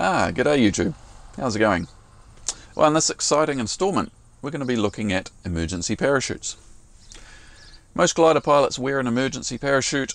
Ah, g'day YouTube. How's it going? Well, in this exciting installment, we're going to be looking at emergency parachutes. Most glider pilots wear an emergency parachute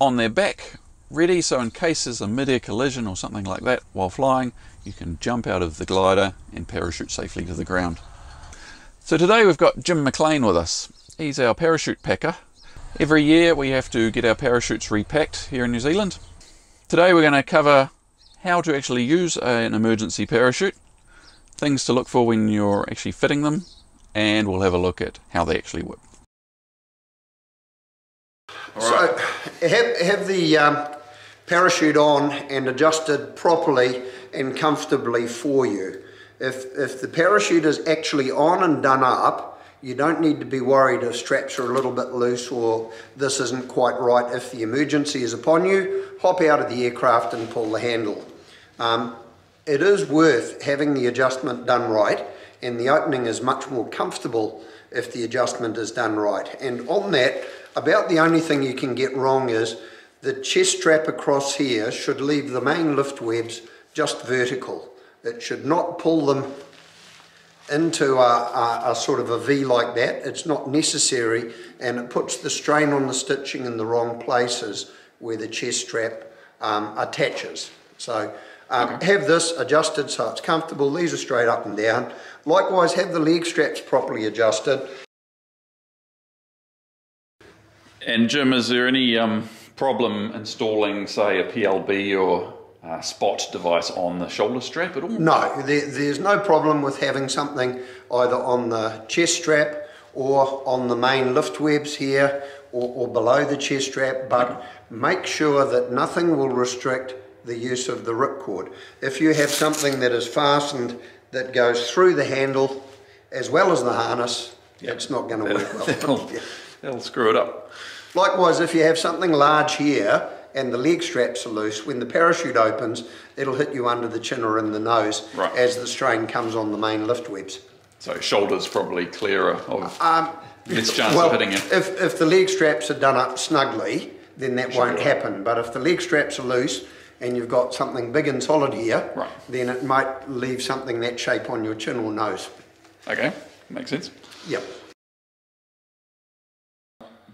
on their back, ready so in case there's a mid-air collision or something like that while flying, you can jump out of the glider and parachute safely to the ground. So today we've got Jim McLean with us. He's our parachute packer. Every year we have to get our parachutes repacked here in New Zealand. Today we're going to cover how to actually use an emergency parachute, things to look for when you're actually fitting them, and we'll have a look at how they actually work. So have, have the um, parachute on and adjusted properly and comfortably for you. If, if the parachute is actually on and done up, you don't need to be worried if straps are a little bit loose or this isn't quite right. If the emergency is upon you, hop out of the aircraft and pull the handle. Um, it is worth having the adjustment done right and the opening is much more comfortable if the adjustment is done right. And on that, about the only thing you can get wrong is the chest strap across here should leave the main lift webs just vertical. It should not pull them into a, a, a, sort of a V like that. It's not necessary and it puts the strain on the stitching in the wrong places where the chest strap um, attaches. So um, okay. have this adjusted so it's comfortable. These are straight up and down. Likewise, have the leg straps properly adjusted. And Jim, is there any um, problem installing, say, a PLB or uh, spot device on the shoulder strap at all? No, there, there's no problem with having something either on the chest strap or on the main lift webs here or, or below the chest strap, but okay. make sure that nothing will restrict the use of the ripcord. If you have something that is fastened that goes through the handle as well as the harness, yep. it's not going to work well. That'll, that'll screw it up. Likewise, if you have something large here and the leg straps are loose, when the parachute opens, it'll hit you under the chin or in the nose right. as the strain comes on the main lift webs. So shoulders probably clearer of um, its chance well, of hitting you. If, if the leg straps are done up snugly, then that sure. won't happen. But if the leg straps are loose and you've got something big and solid here, right. then it might leave something that shape on your chin or nose. Okay, makes sense. Yep.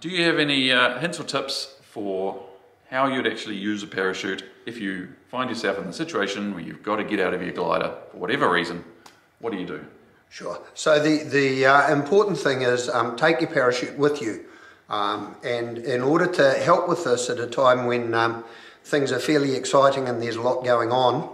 Do you have any uh, hints or tips for how you'd actually use a parachute if you find yourself in the situation where you've got to get out of your glider for whatever reason? What do you do? Sure. So the, the uh, important thing is um, take your parachute with you. Um, and in order to help with this at a time when um, things are fairly exciting and there's a lot going on,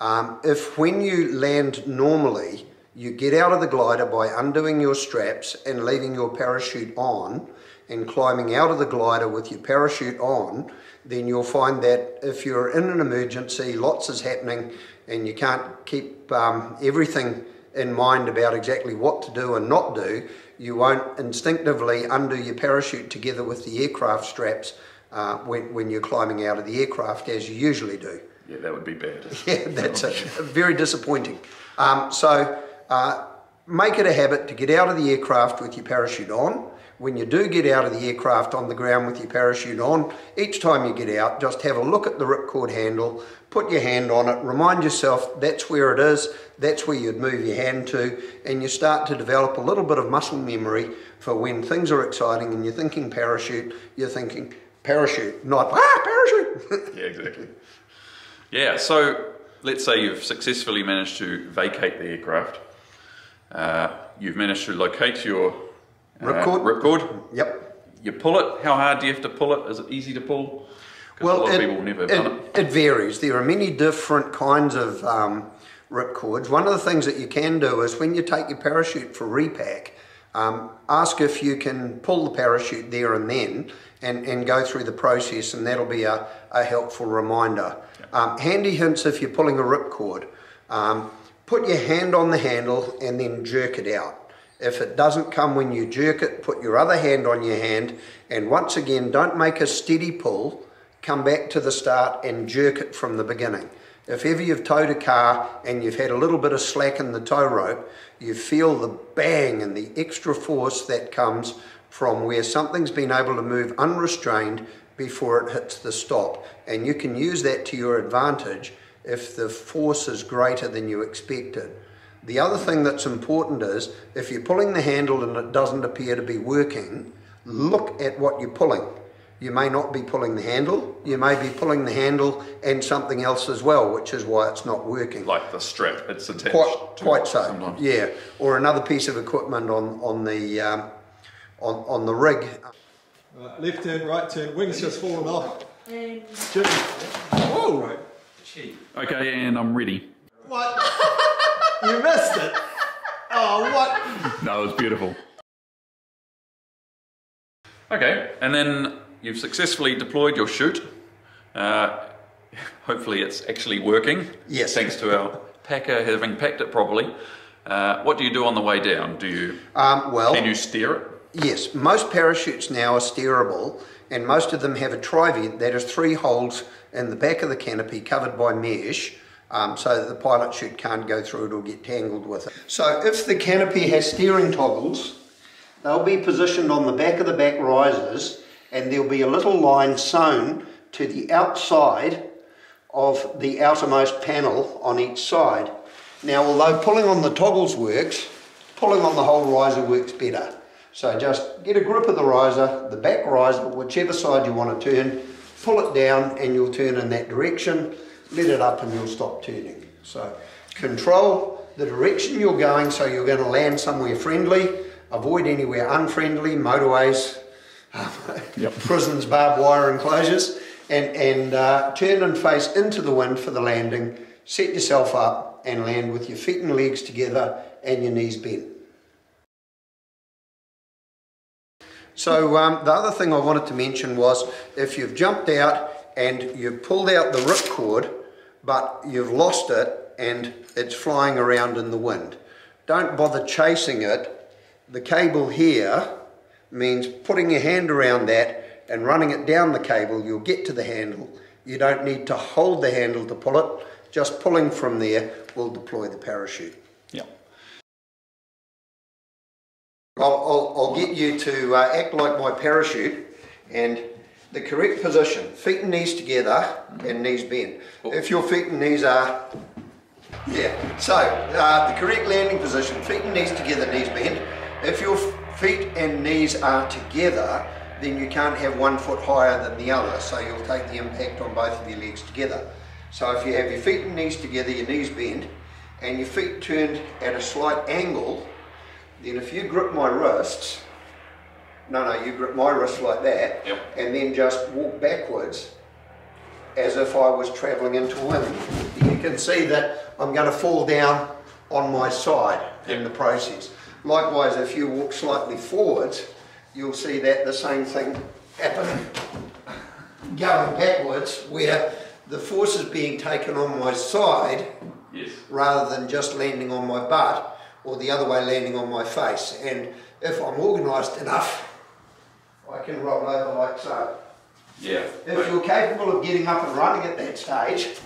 um, if when you land normally, you get out of the glider by undoing your straps and leaving your parachute on, and climbing out of the glider with your parachute on, then you'll find that if you're in an emergency, lots is happening, and you can't keep um, everything in mind about exactly what to do and not do, you won't instinctively undo your parachute together with the aircraft straps uh, when, when you're climbing out of the aircraft as you usually do. Yeah, that would be bad. yeah, that's a, very disappointing. Um, so uh, make it a habit to get out of the aircraft with your parachute on when you do get out of the aircraft on the ground with your parachute on, each time you get out, just have a look at the ripcord handle, put your hand on it, remind yourself that's where it is, that's where you'd move your hand to, and you start to develop a little bit of muscle memory for when things are exciting and you're thinking parachute, you're thinking parachute, not ah, parachute. yeah, exactly. Yeah, so let's say you've successfully managed to vacate the aircraft. Uh, you've managed to locate your Ripcord? Uh, ripcord? Yep. You pull it, how hard do you have to pull it? Is it easy to pull? Well, a lot it, of people never it, done it. It varies. There are many different kinds of um, ripcords. One of the things that you can do is when you take your parachute for repack, um, ask if you can pull the parachute there and then and, and go through the process and that'll be a, a helpful reminder. Um, handy hints if you're pulling a ripcord. Um, put your hand on the handle and then jerk it out. If it doesn't come when you jerk it, put your other hand on your hand and once again, don't make a steady pull, come back to the start and jerk it from the beginning. If ever you've towed a car and you've had a little bit of slack in the tow rope, you feel the bang and the extra force that comes from where something's been able to move unrestrained before it hits the stop. And you can use that to your advantage if the force is greater than you expected. The other thing that's important is if you're pulling the handle and it doesn't appear to be working, look at what you're pulling. You may not be pulling the handle, you may be pulling the handle and something else as well, which is why it's not working. Like the strap, it's attached. Quite, to quite it so. sometimes. Yeah, or another piece of equipment on on the um, on on the rig. Right, left turn, right turn, wings just fallen off. And Jimmy. Whoa! Okay, and I'm ready. What? you missed it. Oh, what? No, it was beautiful. Okay, and then you've successfully deployed your chute. Uh, hopefully, it's actually working. Yes. Thanks to our packer having packed it properly. Uh, what do you do on the way down? Do you Um, well, can you steer it? Yes, most parachutes now are steerable, and most of them have a trivent that is three holes in the back of the canopy covered by mesh, um, so that the pilot chute can't go through it or get tangled with it. So if the canopy has steering toggles, they'll be positioned on the back of the back risers, and there'll be a little line sewn to the outside of the outermost panel on each side. Now, although pulling on the toggles works, pulling on the whole riser works better. So just get a grip of the riser, the back riser, whichever side you want to turn, pull it down and you'll turn in that direction, let it up and you'll stop turning. So control the direction you're going so you're going to land somewhere friendly, avoid anywhere unfriendly, motorways, prisons, barbed wire enclosures, and, and uh, turn and face into the wind for the landing. Set yourself up and land with your feet and legs together and your knees bent. So um, the other thing I wanted to mention was if you've jumped out and you've pulled out the ripcord, but you've lost it and it's flying around in the wind, don't bother chasing it. The cable here means putting your hand around that and running it down the cable, you'll get to the handle. You don't need to hold the handle to pull it, just pulling from there will deploy the parachute. Yeah. I'll, I'll, I'll get you to uh, act like my parachute and the correct position, feet and knees together and knees bent. If your feet and knees are, yeah, so uh, the correct landing position, feet and knees together, knees bent. If your feet and knees are together, then you can't have one foot higher than the other, so you'll take the impact on both of your legs together. So if you have your feet and knees together, your knees bend, and your feet turned at a slight angle, then if you grip my wrists, no, no, you grip my wrist like that, Yep. and then just walk backwards as if I was travelling into wind. You can see that I'm going to fall down on my side in the process. Likewise, if you walk slightly forwards, you'll see that the same thing happen going backwards where the force is being taken on my side Yes. rather than just landing on my butt or the other way landing on my face. And if I'm organised enough, I can roll over like so. Yeah. If you're capable of getting up and running at that stage,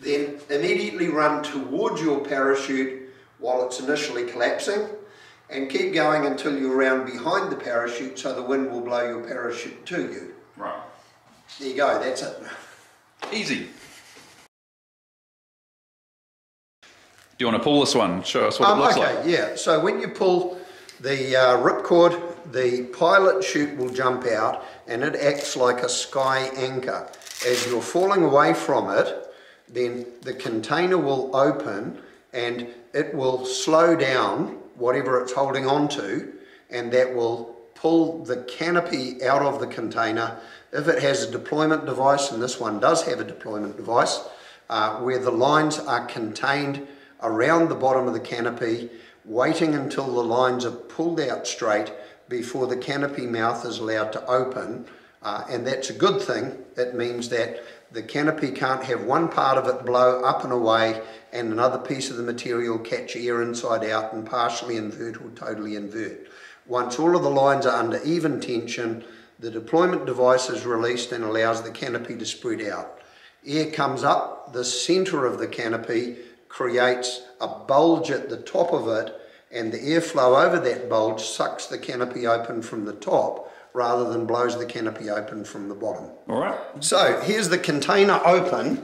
then immediately run towards your parachute while it's initially collapsing and keep going until you're around behind the parachute so the wind will blow your parachute to you. Right. There you go, that's it. Easy. Do you want to pull this one? Show us what Um, it looks like. okay, like. yeah. So when you pull the uh, ripcord, the pilot chute will jump out and it acts like a sky anchor. As you're falling away from it, then the container will open and it will slow down whatever it's holding on to and that will pull the canopy out of the container. If it has a deployment device, and this one does have a deployment device, uh, where the lines are contained around the bottom of the canopy, waiting until the lines are pulled out straight before the canopy mouth is allowed to open. Uh, and that's a good thing. It means that the canopy can't have one part of it blow up and away and another piece of the material catch air inside out and partially invert or totally invert. Once all of the lines are under even tension, the deployment device is released and allows the canopy to spread out. Air comes up the center of the canopy, creates a bulge at the top of it, and the airflow over that bulge sucks the canopy open from the top rather than blows the canopy open from the bottom. All right. So here's the container open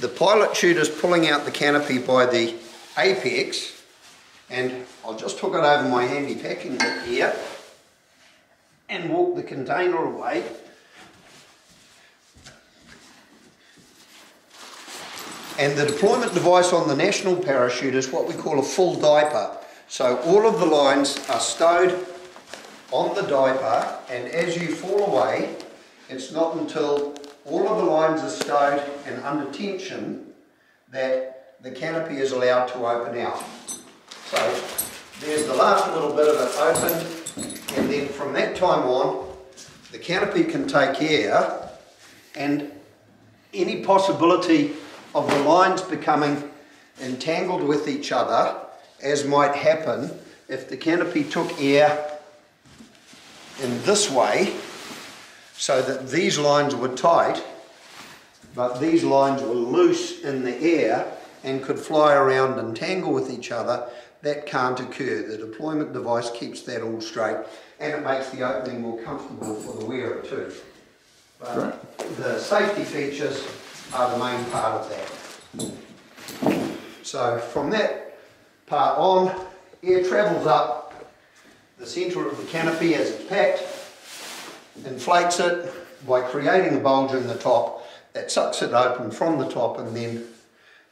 the pilot chute is pulling out the canopy by the apex and I'll just hook it over my handy packing here and walk the container away And the deployment device on the national parachute is what we call a full diaper. So all of the lines are stowed on the diaper and as you fall away, it's not until all of the lines are stowed and under tension that the canopy is allowed to open out. So there's the last little bit of it open and then from that time on the canopy can take air and any possibility of the lines becoming entangled with each other, as might happen if the canopy took air in this way, so that these lines were tight, but these lines were loose in the air and could fly around and tangle with each other, that can't occur. The deployment device keeps that all straight and it makes the opening more comfortable for the wearer too. But the safety features are the main part of that. So from that part on, air travels up the centre of the canopy as it's packed, inflates it by creating a bulge in the top that sucks it open from the top and then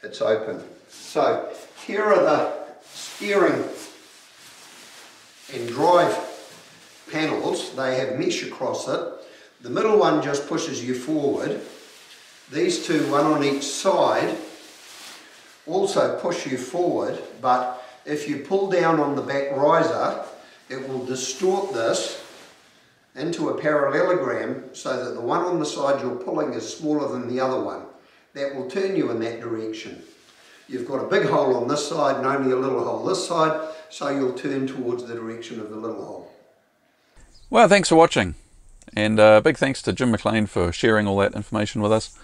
it's open. So here are the steering and drive panels. They have mesh across it. The middle one just pushes you forward these two, one on each side, also push you forward, but if you pull down on the back riser, it will distort this into a parallelogram so that the one on the side you're pulling is smaller than the other one. That will turn you in that direction. You've got a big hole on this side and only a little hole this side, so you'll turn towards the direction of the little hole. Well, thanks for watching. And uh, big thanks to Jim McLean for sharing all that information with us.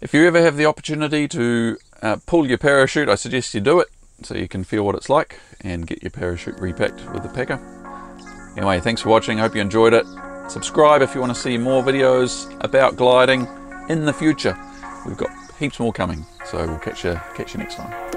If you ever have the opportunity to uh, pull your parachute, I suggest you do it so you can feel what it's like and get your parachute repacked with the packer. Anyway, thanks for watching. Hope you enjoyed it. Subscribe if you want to see more videos about gliding in the future. We've got heaps more coming, so we'll catch you, catch you next time.